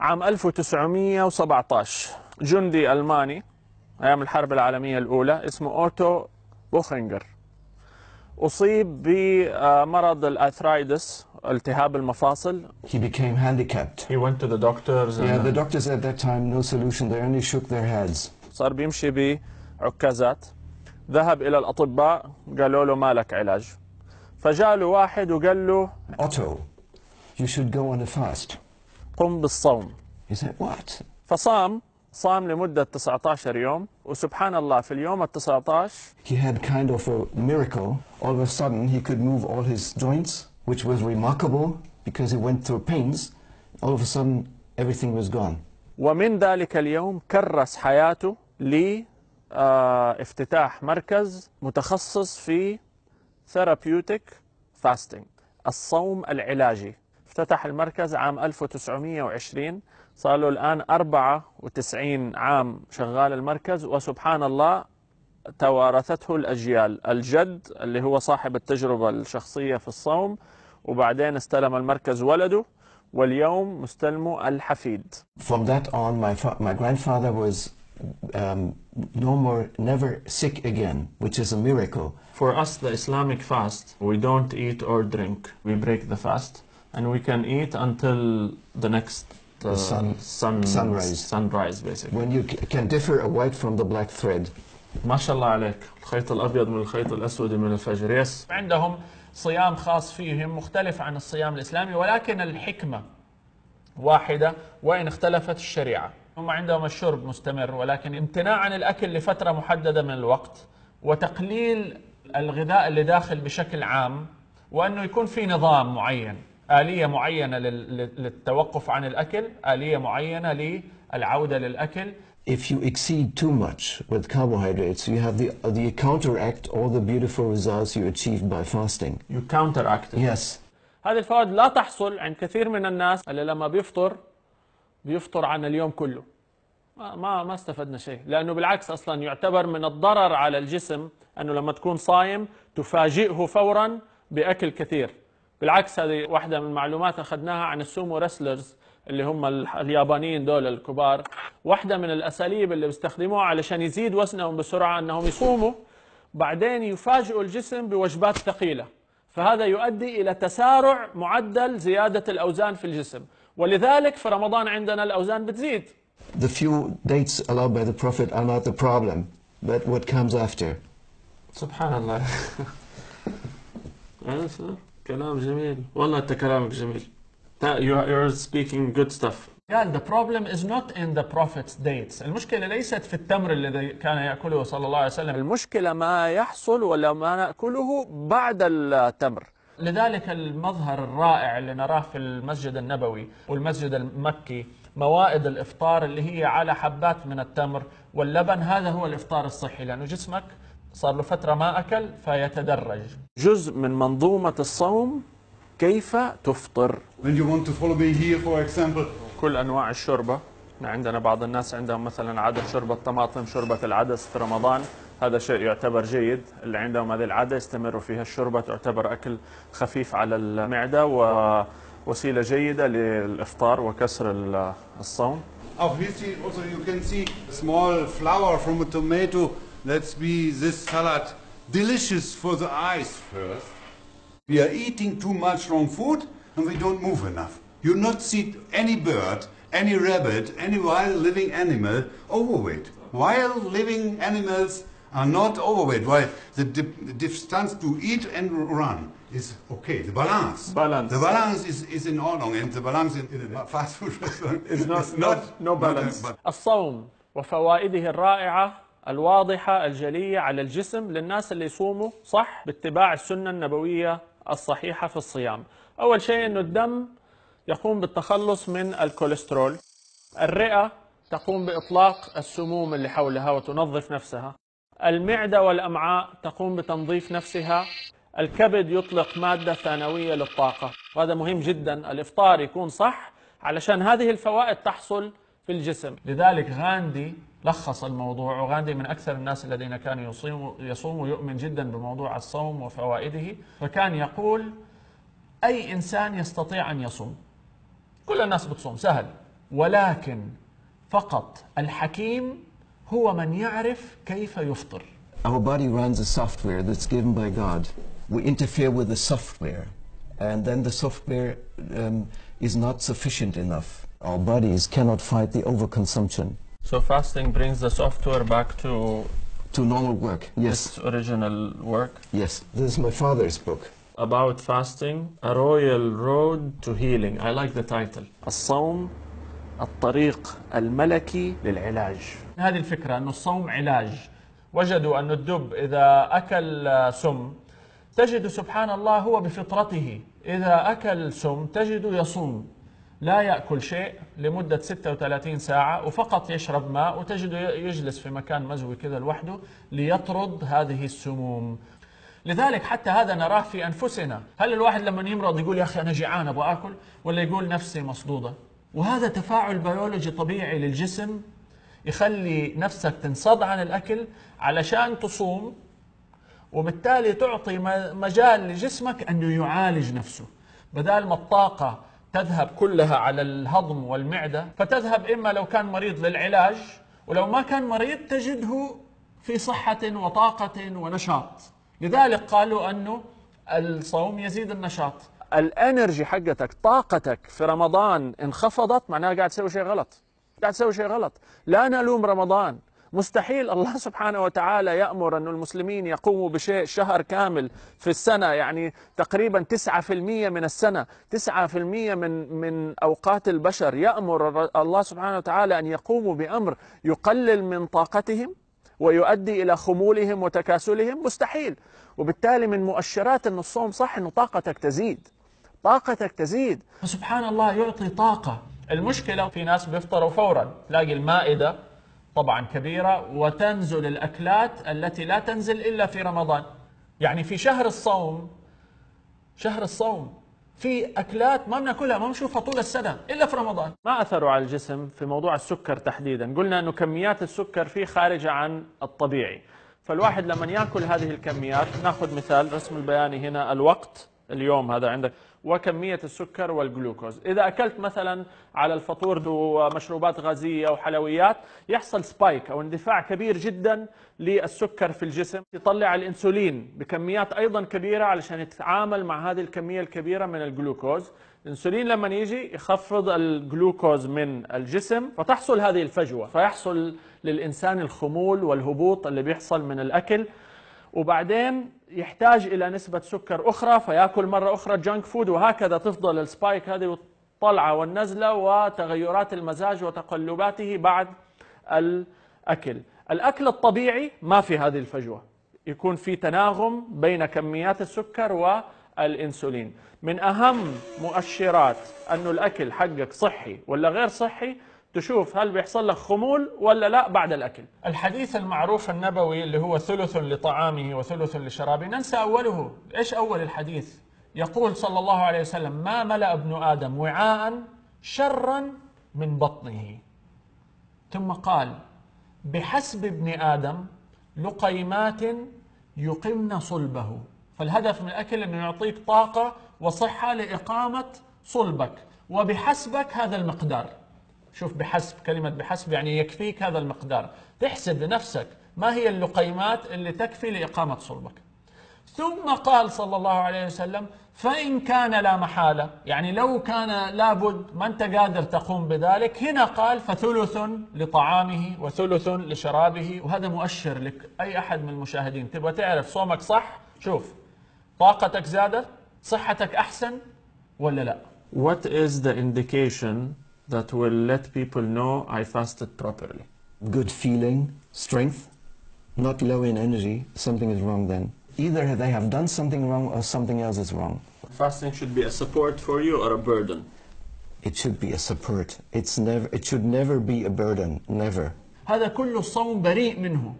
عام 1917 جندي ألماني أيام الحرب العالمية الأولى اسمه أوتو بوخنجر أصيب بمرض الأثرايدس التهاب المفاصل He became handicapped. He went to the doctors Yeah, the doctors at that time, no solution. They only shook their heads. صار بيمشي بعكازات ذهب إلى الأطباء قالوا له ما لك علاج فجاء له واحد وقال له Otto, you should go on a fast. قم بالصوم He said, What? فصام صام لمدة 19 يوم وسبحان الله في اليوم ال 19 He had kind of a miracle. All of a sudden, he could move all his joints, which was remarkable because he went through pains. All of a sudden, everything was gone. ومن ذلك اليوم كرس حياته لافتتاح مركز متخصص في therapeutic fasting الصوم العلاجي افتتح المركز عام 1920 صار له الآن 94 عام شغال المركز وسبحان الله توارثته الأجيال الجد اللي هو صاحب التجربة الشخصية في الصوم وبعدين استلم المركز ولده واليوم مستلمه الحفيد From that on, my, my grandfather was um, no more, never sick again, which is a miracle. For us, the Islamic fast, we don't eat or drink. We break the fast, and we can eat until the next uh, The sun- sun, sunrise. sunrise, basically. When you can differ a white from the black thread. ما شاء الله عليك الخيط الأبيض من الخيط الأسود من الفجر يس عندهم صيام خاص فيهم مختلف عن الصيام الإسلامي ولكن الحكمة واحدة وإن اختلفت الشريعة هم عندهم الشرب مستمر ولكن امتناع عن الأكل لفترة محددة من الوقت وتقليل الغذاء اللي داخل بشكل عام وأنه يكون في نظام معين آلية معينة لل- لل- للتوقف عن الأكل آلية معينة للعودة للأكل If you exceed too much with carbohydrates, you have the, the counteract all the beautiful results you achieved by fasting. you counteract it. Yes. هذه الفوائد لا تحصل عند كثير من الناس اللي لما بيفطر بيفطر عن اليوم كله ما ما ما استفدنا شيء لأنه بالعكس أصلا يعتبر من الضرر على الجسم أنه لما تكون صايم تفاجئه فورا بأكل كثير بالعكس هذه واحدة من المعلومات أخذناها عن السومو رسلرز اللي هم ال- اليابانيين دول الكبار. واحدة من الأساليب اللي بيستخدموها علشان يزيد وزنهم بسرعة إنهم يصوموا بعدين يفاجئوا الجسم بوجبات ثقيلة. فهذا يؤدي إلى تسارع معدل زيادة الأوزان في الجسم. ولذلك في رمضان عندنا الأوزان بتزيد. The few dates allowed by the Prophet are not the problem, but what comes after. سبحان الله. كلام جميل. والله انت كلامك جميل. you're, you're speaking good stuff. قال the problem is not in the prophet's dates. المشكلة ليست في التمر الذي كان يأكله صلى الله عليه وسلم. المشكلة ما يحصل ولا ما نأكله بعد التمر. لذلك المظهر الرائع اللي نراه في المسجد النبوي والمسجد المكي موائد الإفطار اللي هي على حبات من التمر واللبن هذا هو الإفطار الصحي لأنه جسمك صار له فترة ما أكل فيتدرج. جزء من منظومة الصوم كيف تفطر؟ كل أنواع الشوربة. إحنا عندنا بعض الناس عندهم مثلا عاده شوربة طماطم شوربة العدس في رمضان. هذا شيء يعتبر جيد. اللي عندهم هذه العادة يستمروا فيها. الشوربة تعتبر أكل خفيف على المعدة ووسيله جيدة للإفطار وكسر ال- الصوم. Auch see, also you can see small flower from a tomato. Let's be this salad delicious for the eyes first. We are eating too much wrong food and we don't move enough. You not see any bird, any rabbit, any wild living animal overweight. Wild living animals are not overweight. Why? The, di- the distance to eat and run is okay. The balance. Balance. The balance is, is in order and the balance in, in a fast food restaurant is not, is not, no not a- balance. but- الصوم وفوائده الرائعة الواضحة الجلية على الجسم للناس اللي يصوموا صح؟ باتباع السنة النبوية الصحيحة في الصيام. أول شيء أنه الدم يقوم بالتخلص من الكوليسترول. الرئة تقوم بإطلاق السموم اللي حولها وتنظف نفسها. المعدة والأمعاء تقوم بتنظيف نفسها. الكبد يطلق مادة ثانوية للطاقة. وهذا مهم جدا. الإفطار يكون صح علشان هذه الفوائد تحصل في الجسم. لذلك غاندي لخص الموضوع. وغاندي من أكثر الناس الذين كانوا يصوموا يصوم ويؤمن جدا بموضوع الصوم وفوائده فكان يقول أي إنسان يستطيع أن يصوم. كل الناس بتصوم سهل. ولكن فقط الحكيم هو من يعرف كيف يفطر. Our body runs a software that's given by God. We interfere with the software, and then the software um, is not sufficient enough. Our bodies cannot fight the overconsumption. So fasting brings the software back to to normal work. Yes, its original work. yes. This is my father's book. About fasting, A Royal Road to Healing. I like the title. الصوم الطريق الملكي للعلاج. هذه الفكرة أن الصوم علاج. وجدوا أن الدب إذا أكل آه، سم تجد سبحان الله هو بفطرته إذا أكل سم تجد يصوم لا يأكل شيء لمدة 36 ساعة وفقط يشرب ماء وتجده يجلس في مكان مزوي كذا لوحده ليطرد هذه السموم. لذلك حتى هذا نراه في أنفسنا. هل الواحد لما يمرض يقول يا أخي أنا جيعان أبغى أكل؟ ولا يقول نفسي مصدودة. وهذا تفاعل بيولوجي طبيعي للجسم يخلي نفسك تنصد عن الأكل علشان تصوم وبالتالي تعطي مجال لجسمك أنه يعالج نفسه. بدال ما الطاقة تذهب كلها على الهضم والمعدة فتذهب إما لو كان مريض للعلاج ولو ما كان مريض تجده في صحة وطاقة ونشاط. لذلك قالوا أنه الصوم يزيد النشاط. الانرجي حقتك طاقتك في رمضان انخفضت معناها قاعد تسوي شيء غلط. قاعد تسوي شيء غلط. لا نلوم رمضان. مستحيل الله سبحانه وتعالى يأمر أن المسلمين يقوموا بشيء شهر كامل في السنة يعني تقريبا 9% من السنة 9% من من أوقات البشر. يأمر الله سبحانه وتعالى أن يقوموا بأمر يقلل من طاقتهم ويؤدي إلى خمولهم وتكاسلهم. مستحيل. وبالتالي من مؤشرات أن الصوم صح أنه طاقتك تزيد. طاقتك تزيد. فسبحان الله يعطي طاقة. المشكلة في ناس بيفطروا فورا تلاقي المائدة طبعا كبيرة وتنزل الأكلات التي لا تنزل إلا في رمضان. يعني في شهر الصوم شهر الصوم في أكلات ما بناكلها ما بنشوفها طول السنة إلا في رمضان. ما أثروا على الجسم في موضوع السكر تحديدا؟ قلنا أنه كميات السكر فيه خارجة عن الطبيعي. فالواحد لما يأكل هذه الكميات نأخذ مثال رسم البياني هنا الوقت اليوم هذا عندك. وكمية السكر والجلوكوز. إذا أكلت مثلا على الفطور ومشروبات غازية وحلويات يحصل سبايك أو اندفاع كبير جدا للسكر في الجسم يطلع الإنسولين بكميات أيضا كبيرة علشان يتعامل مع هذه الكمية الكبيرة من الجلوكوز. الانسولين لما يجي يخفض الجلوكوز من الجسم فتحصل هذه الفجوة فيحصل للإنسان الخمول والهبوط اللي بيحصل من الأكل. وبعدين يحتاج إلى نسبة سكر أخرى فيأكل مرة أخرى junk food وهكذا تفضل ال spike هذه والطلعة والنزلة وتغيرات المزاج وتقلباته بعد الأكل. الأكل الطبيعي ما في هذه الفجوة. يكون في تناغم بين كميات السكر والإنسولين. من أهم مؤشرات أنه الأكل حقك صحي ولا غير صحي تشوف هل بيحصل لك خمول ولا لا بعد الأكل. الحديث المعروف النبوي اللي هو ثلث لطعامه وثلث لشرابه ننسى أوله، إيش أول الحديث؟ يقول صلى الله عليه وسلم: ما ملأ ابن آدم وعاء شرا من بطنه. ثم قال: بحسب ابن آدم لقيمات يقمن صلبه. فالهدف من الأكل انه يعطيك طاقة وصحة لإقامة صلبك، وبحسبك هذا المقدار. شوف بحسب كلمة بحسب يعني يكفيك هذا المقدار. تحسب لنفسك ما هي اللقيمات اللي تكفي لإقامة صلبك. ثم قال صلى الله عليه وسلم فإن كان لا محالة يعني لو كان لابد ما أنت قادر تقوم بذلك هنا قال فثلث لطعامه وثلث لشرابه وهذا مؤشر لك. أي أحد من المشاهدين تبغى تعرف صومك صح؟ شوف طاقتك زادت صحتك أحسن ولا لا؟ What is the indication that will let people know I fasted properly? Good feeling, strength, not low in energy, something is wrong then. Either they have done something wrong or something else is wrong. Fasting should be a support for you or a burden. It should be a support. It's never, it should never be a burden, never. هذا كل الصوم بريء منه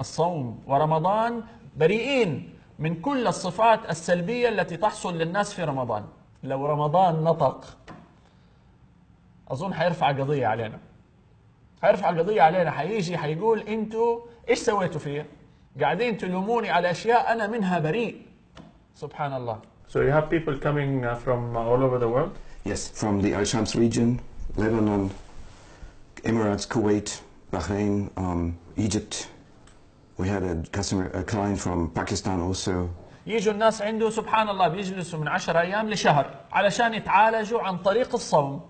الصوم ورمضان بريئين من كل الصفات السلبية التي تحصل للناس في رمضان لو رمضان نطق أظن حيرفع قضية علينا حيرفع قضية علينا حيجي حيقول أنتوا إيش سويتوا فيا قاعدين تلوموني على أشياء أنا منها بريء سبحان الله So you have people coming uh, from all over the world? Yes, from the Al Shams region, Lebanon, Emirates, Kuwait, Bahrain, um, Egypt. We had a customer, a client from Pakistan also. يجوا الناس عنده سبحان الله بيجلسوا من عشر أيام لشهر علشان يتعالجوا عن طريق الصوم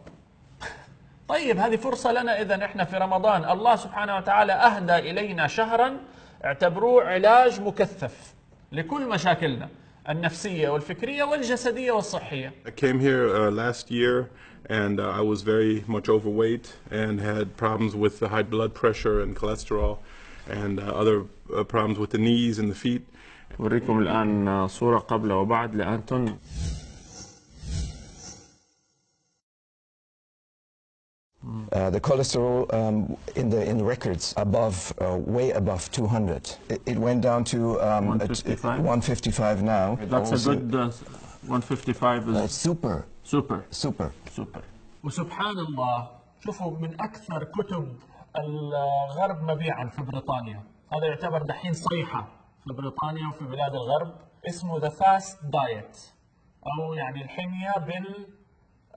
طيب هذه فرصة لنا إذا إحنا في رمضان الله سبحانه وتعالى أهدى إلينا شهرا اعتبروه علاج مكثف لكل مشاكلنا النفسية والفكرية والجسدية والصحية I came here uh, last year and uh, I was very much overweight and had problems with the high blood pressure and cholesterol and uh, other uh, problems with the knees and the feet. أوريكم الآن صورة قبل وبعد لأنتون Uh, the cholesterol um, in the in the records above, uh, way above 200. It, it went down to um, at- 155? 155 now. That's a Also- good uh, 155 Uh, is super, super super. super وسبحان الله شوفوا من أكثر كتب الغرب مبيعا في بريطانيا هذا يعتبر دحين صيحة في بريطانيا وفي بلاد الغرب اسمه The Fast Diet أو يعني الحمية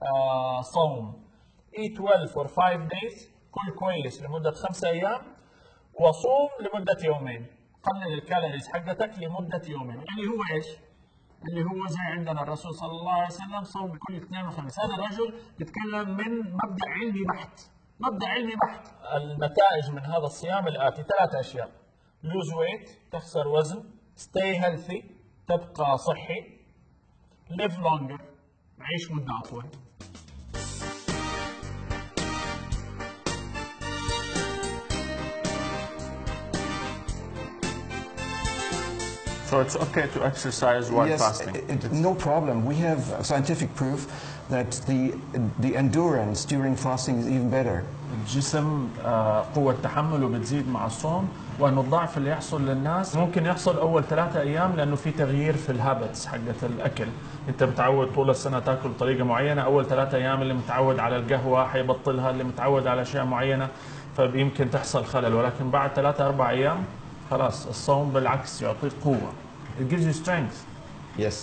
بالصوم eat well for five days كل كويس لمدة خمسة أيام وصوم لمدة يومين. قلل ال calories حقتك لمدة يومين. يعني هو إيش؟ اللي هو زي عندنا الرسول صلى الله عليه وسلم صوم كل اثنين وخميس. هذا الرجل يتكلم من مبدأ علمي بحت. مبدأ علمي بحت. النتائج من هذا الصيام الآتي ثلاث أشياء. lose weight تخسر وزن stay healthy تبقى صحي live longer عيش مدة أطول. So it's okay to exercise while yes, fasting. it- it- no problem. We have scientific proof that the the endurance during fasting is even better. الجسم آه، قوة تحمله بتزيد مع الصوم وانه الضعف اللي يحصل للناس ممكن يحصل أول ثلاثة أيام لأنه في تغيير في الهابتس حقت الأكل، أنت متعود طول السنة تاكل بطريقة معينة، أول ثلاثة أيام اللي متعود على القهوة حيبطلها، اللي متعود على أشياء معينة فيمكن تحصل خلل ولكن بعد ثلاثة أربع أيام خلاص الصوم بالعكس يعطيك قوة. It gives you strength. Yes.